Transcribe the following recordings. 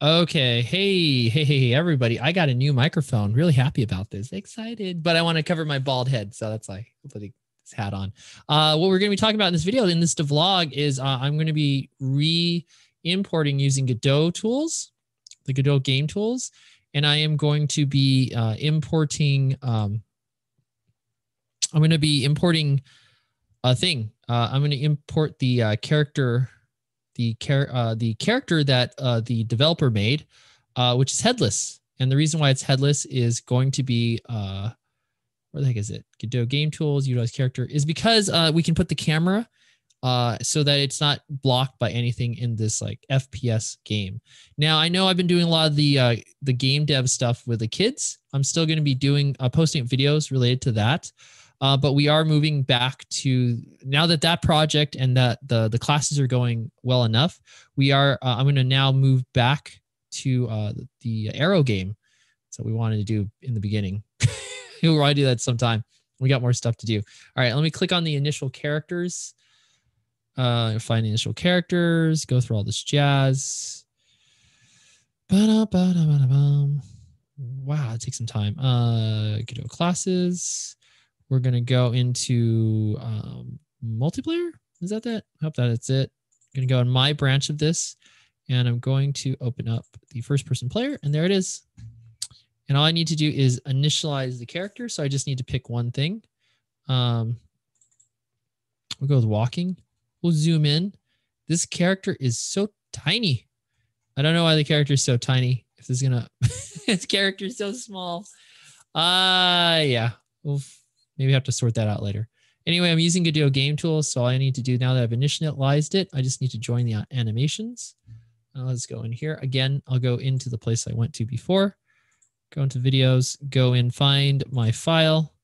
Okay. Hey, hey, hey, everybody. I got a new microphone. Really happy about this. Excited, but I want to cover my bald head. So that's why I put this hat on. Uh, what we're going to be talking about in this video, in this vlog, is uh, I'm going to be re importing using Godot tools, the Godot game tools. And I am going to be uh, importing, um, I'm going to be importing a thing. Uh, I'm going to import the uh, character the char- uh, the character that uh, the developer made, uh, which is headless. And the reason why it's headless is going to be uh, where the heck is it? Godot Game Tools utilize character is because uh, we can put the camera uh, so that it's not blocked by anything in this like FPS game. Now I know I've been doing a lot of the uh, the game dev stuff with the kids. I'm still going to be doing uh, posting videos related to that. Uh, but we are moving back to now that that project and that the the classes are going well enough. We are. Uh, I'm going to now move back to uh, the Arrow game. So we wanted to do in the beginning. we'll probably do that sometime. We got more stuff to do. All right, let me click on the initial characters. Uh, find the initial characters. Go through all this jazz. Wow, it takes some time. Uh, Godot classes we're going to go into um, multiplayer. Is that that? I hope that it's it. I'm going to go in my branch of this and I'm going to open up the first person player and there it is. And all I need to do is initialize the character. So I just need to pick one thing. Um, we'll go with walking. We'll zoom in. This character is so tiny. I don't know why the character is so tiny. If this is gonna, this character is so small. Uh, yeah, we'll Maybe I have to sort that out later. Anyway, I'm using Godot Game Tools. So all I need to do now that I've initialized it, I just need to join the animations. Uh, let's go in here. Again, I'll go into the place I went to before. Go into videos, go and find my file.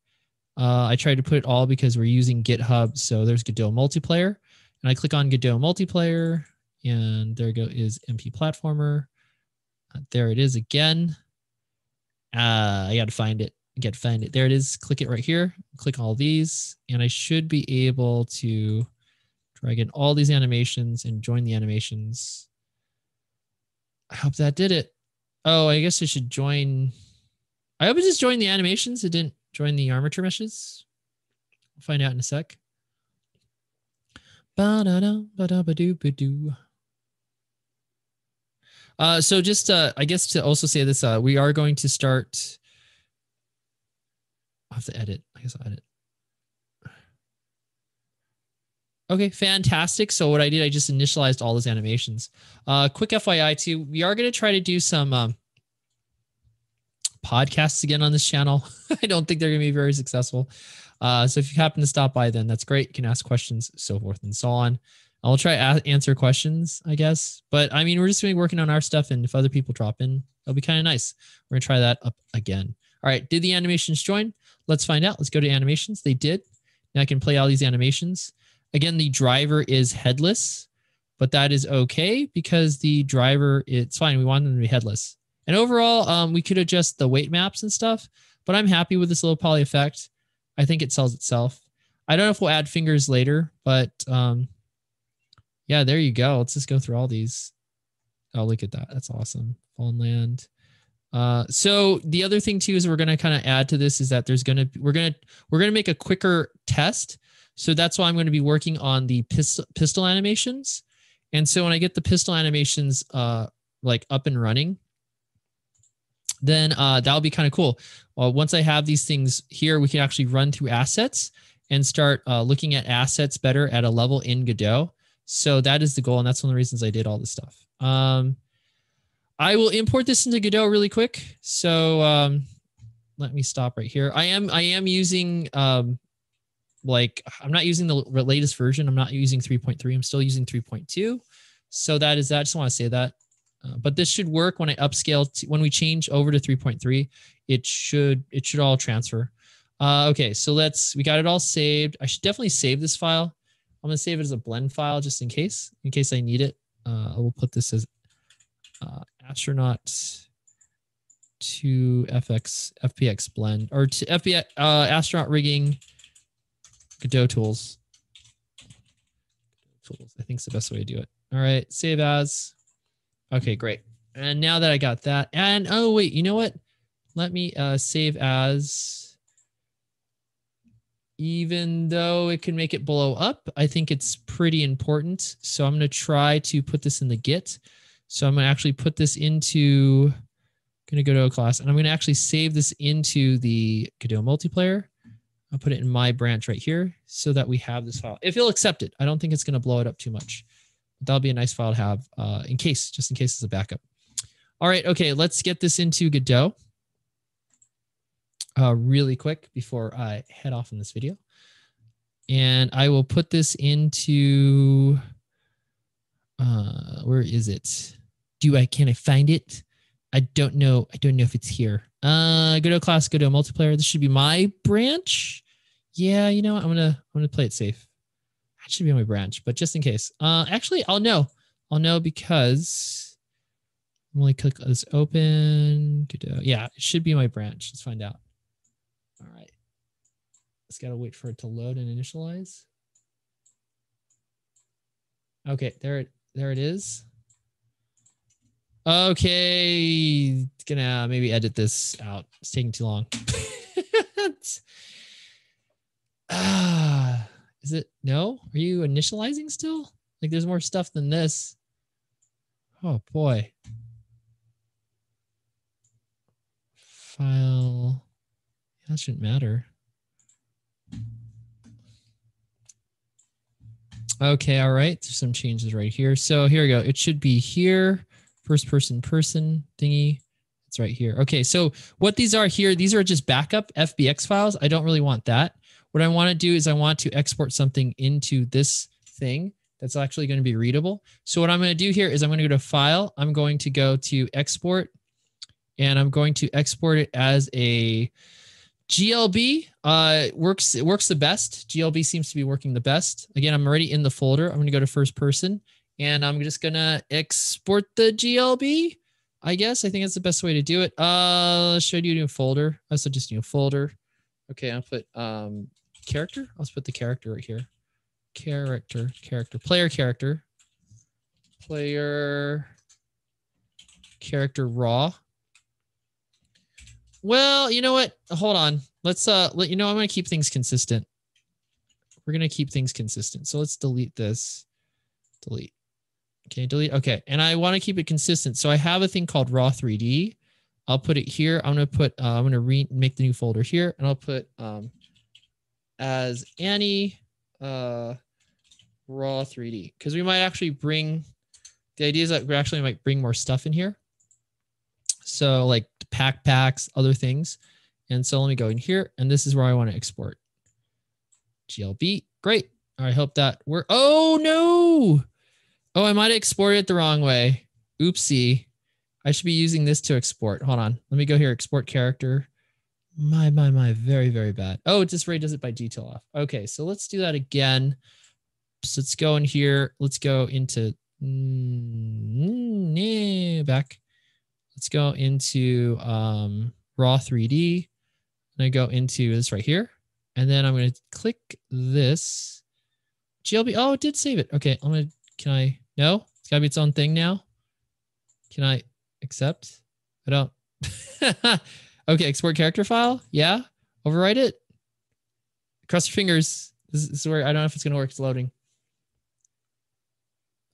Uh, I tried to put it all because we're using GitHub. So there's Godot multiplayer. And I click on Godot multiplayer. And there go is MP platformer. Uh, there it is again. Uh, I got to find it get it. There it is. Click it right here. Click all these, and I should be able to drag in all these animations and join the animations. I hope that did it. Oh, I guess I should join. I hope it just joined the animations. It didn't join the armature meshes. We'll find out in a sec. Uh, so just uh, I guess to also say this, uh, we are going to start I'll have to edit. I guess I'll edit. Okay, fantastic. So what I did, I just initialized all those animations. Uh, quick FYI too, we are going to try to do some um, podcasts again on this channel. I don't think they're going to be very successful. Uh, so if you happen to stop by, then that's great. You can ask questions, so forth and so on. I'll try to answer questions, I guess. But I mean, we're just going to be working on our stuff, and if other people drop in, it'll be kind of nice. We're going to try that up again. All right, did the animations join? Let's find out. Let's go to animations. They did. Now I can play all these animations. Again, the driver is headless, but that is okay because the driver, it's fine. We want them to be headless. And overall, um, we could adjust the weight maps and stuff, but I'm happy with this low poly effect. I think it sells itself. I don't know if we'll add fingers later, but um, yeah, there you go. Let's just go through all these. Oh, look at that. That's awesome. Fallen Land. Uh, so the other thing too is we're going to kind of add to this is that there's going to we're going to we're going to make a quicker test. So that's why I'm going to be working on the pistol, pistol animations. And so when I get the pistol animations uh, like up and running, then uh, that'll be kind of cool. Uh, once I have these things here, we can actually run through assets and start uh, looking at assets better at a level in Godot. So that is the goal, and that's one of the reasons I did all this stuff. Um, I will import this into Godot really quick. So um, let me stop right here. I am I am using um, like I'm not using the latest version. I'm not using 3.3. I'm still using 3.2. So that is that. I just want to say that. Uh, but this should work when I upscale to, when we change over to 3.3. It should it should all transfer. Uh, okay, so let's we got it all saved. I should definitely save this file. I'm gonna save it as a blend file just in case in case I need it. Uh, I will put this as uh, astronaut to FX FPX blend or to FBX uh, astronaut rigging Godot tools. Tools, I think is the best way to do it. All right, save as. Okay, great. And now that I got that, and oh wait, you know what? Let me uh, save as. Even though it can make it blow up, I think it's pretty important. So I'm going to try to put this in the Git. So I'm to actually put this into, going to go to a class, and I'm going to actually save this into the Godot multiplayer. I'll put it in my branch right here so that we have this file. If you'll accept it, I don't think it's going to blow it up too much. That'll be a nice file to have uh, in case, just in case it's a backup. All right, okay, let's get this into Godot uh, really quick before I head off in this video. And I will put this into, uh, where is it? Do I, can I find it? I don't know. I don't know if it's here. Uh, go to a class, go to a multiplayer. This should be my branch. Yeah, you know what? I'm gonna I'm gonna play it safe. That should be on my branch, but just in case. Uh, actually, I'll know. I'll know because I'm only click this open. Yeah, it should be my branch. Let's find out. All right. Just gotta wait for it to load and initialize. Okay, there it there it is. Okay, gonna maybe edit this out. It's taking too long. Ah, uh, is it no? Are you initializing still? Like there's more stuff than this. Oh boy. File. That shouldn't matter. Okay, all right. There's some changes right here. So here we go. It should be here. First person person thingy. It's right here. Okay, so what these are here, these are just backup FBX files. I don't really want that. What I want to do is I want to export something into this thing that's actually going to be readable. So what I'm going to do here is I'm going to go to File. I'm going to go to Export, and I'm going to export it as a GLB. Uh, works it works the best. GLB seems to be working the best. Again, I'm already in the folder. I'm going to go to first person, and I'm just going to export the GLB. I guess I think that's the best way to do it. Uh, I do a new folder? I also just new folder. Okay, I'll put um character. Let's put the character right here. Character, character, player character, player character raw. Well, you know what? Hold on. Let's uh let you know I'm gonna keep things consistent. We're gonna keep things consistent. So let's delete this. Delete. Okay, delete. Okay, and I want to keep it consistent. So I have a thing called raw 3D. I'll put it here. I'm gonna put. Uh, I'm gonna re make the new folder here, and I'll put um, as Annie uh, raw 3D because we might actually bring the idea is that we actually might bring more stuff in here. So like pack packs, other things. And so let me go in here and this is where I want to export. GLB, great. I hope that we're, oh no. Oh, I might have exported it the wrong way. Oopsie. I should be using this to export. Hold on. Let me go here, export character. My, my, my, very, very bad. Oh, it just Ray does it by detail off. Okay, so let's do that again. So let's go in here. Let's go into mm, back. Let's go into um, raw 3D. And I go into this right here. And then I'm going to click this. GLB. Oh, it did save it. Okay, I'm going to, can I, no? It's got to be its own thing now. Can I accept? I don't. Okay, export character file. Yeah. Overwrite it. Cross your fingers. This is where I don't know if it's going to work. It's loading.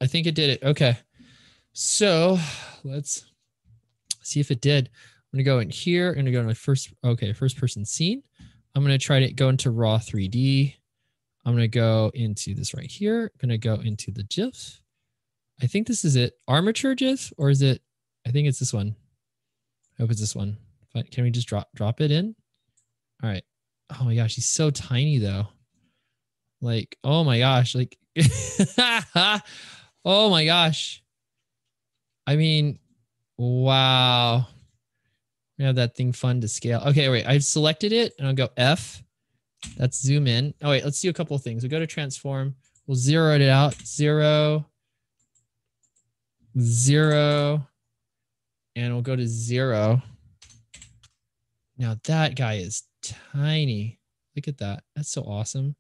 I think it did it. Okay. So let's see if it did. I'm to go in here. I'm to go to my first, okay, first person scene. I'm going to try to go into raw 3D. I'm to go into this right here. I'm going to go into the GIF. I think this is it. Armature GIF, or is it? I think it's this one. I hope it's this one. Can we just drop drop it in? All right. Oh my gosh, he's so tiny though. Like, oh my gosh, like oh my gosh. I mean, wow. We have that thing fun to scale. Okay, wait, I've selected it and I'll go F. That's zoom in. Oh, wait, let's do a couple of things. We go to transform. We'll zero it out. Zero, zero, and we'll go to zero. Now that guy is tiny. Look at that. That's so awesome.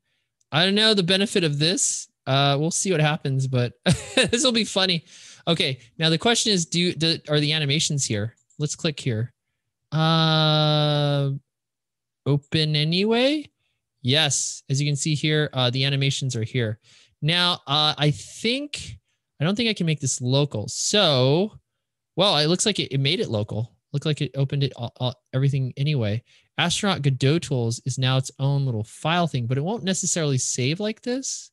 I don't know the benefit of this. Uh, we'll see what happens, but this will be funny. Okay, now the question is, do, do are the animations here? Let's click here. Uh, open anyway. Yes, as you can see here, uh, the animations are here. Now, uh, I think I don't think I can make this local. So, well, it looks like it, it made it local. Looked like it opened it all, all, everything anyway. Astronaut Godot Tools is now its own little file thing, but it won't necessarily save like this.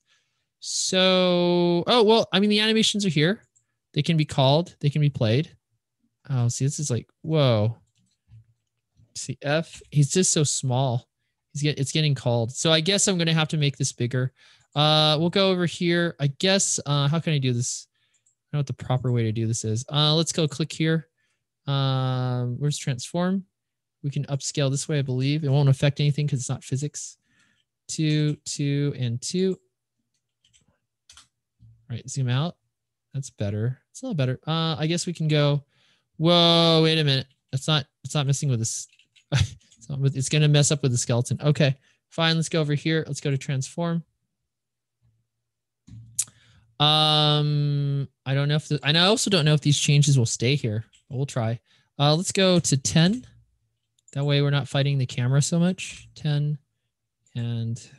So, oh, well, I mean, the animations are here. They can be called, they can be played. Oh, see, this is like, whoa. See, F, he's just so small. He's get, it's getting called. So I guess I'm going to have to make this bigger. Uh, we'll go over here. I guess, uh, how can I do this? I don't know what the proper way to do this is. Uh, let's go click here. Um, where's transform? We can upscale this way, I believe. It won't affect anything because it's not physics. Two, two, and two. All right, zoom out. That's better. It's a little better. Uh, I guess we can go. Whoa, wait a minute. That's not. It's not messing with this. it's, not it's gonna mess up with the skeleton. Okay, fine. Let's go over here. Let's go to transform. Um, I don't know if the, and I also don't know if these changes will stay here. We'll try. Uh, let's go to 10. That way we're not fighting the camera so much. 10 and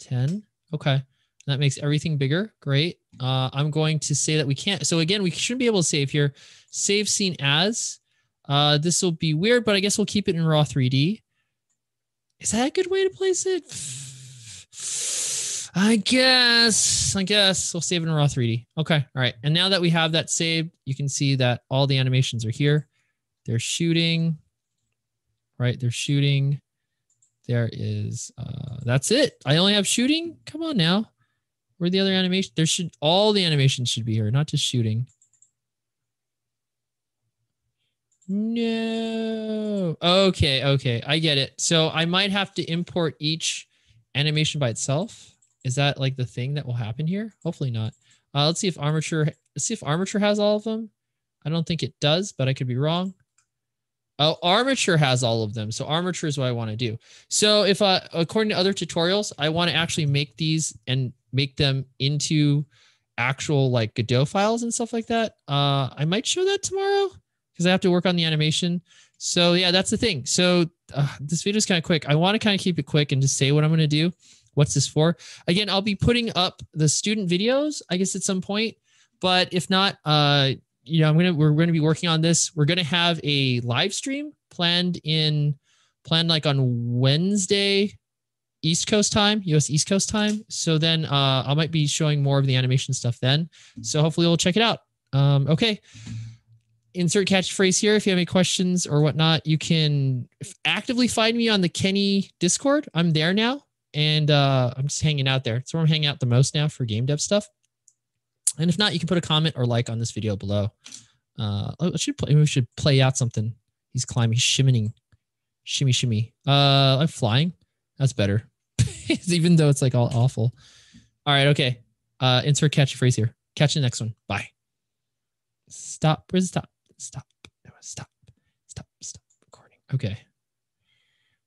10. Okay. That makes everything bigger. Great. Uh, I'm going to say that we can't. So again, we shouldn't be able to save here. Save scene as. Uh, this will be weird, but I guess we'll keep it in raw 3D. Is that a good way to place it? I guess. I guess we'll save it in raw 3D. Okay. All right. And now that we have that saved, you can see that all the animations are here. They're shooting. Right. They're shooting. There is. Uh, that's it. I only have shooting. Come on now. Where the other animation? There should all the animations should be here, not just shooting. No. Okay, okay. I get it. So I might have to import each animation by itself. Is that like the thing that will happen here? Hopefully not. Uh, let's see if armature. Let's see if armature has all of them. I don't think it does, but I could be wrong. Oh, armature has all of them. So armature is what I want to do. So if, uh, according to other tutorials, I want to actually make these and make them into actual like Godot files and stuff like that. Uh, I might show that tomorrow because I have to work on the animation. So yeah, that's the thing. So uh, this video is kind of quick. I want to kind of keep it quick and just say what I'm going to do. What's this for? Again, I'll be putting up the student videos, I guess, at some point. But if not, uh, you know, I'm gonna we're gonna be working on this. We're gonna have a live stream planned in planned like on Wednesday, East Coast time, US East Coast time. So then uh, I might be showing more of the animation stuff then. So hopefully we'll check it out. Um, okay. Insert catchphrase here. If you have any questions or whatnot, you can actively find me on the Kenney Discord. I'm there now and uh, I'm just hanging out there. It's where I'm hanging out the most now for game dev stuff. And if not, you can put a comment or like on this video below. Uh, oh, I should play. We should play out something. He's climbing. Shimmying, shimmy, shimmy. Uh, I'm flying. That's better, even though it's like all awful. All right. Okay. Uh, insert catchphrase here. Catch the next one. Bye. Stop. Where's stop? Stop. Stop. Stop. Stop recording. Okay.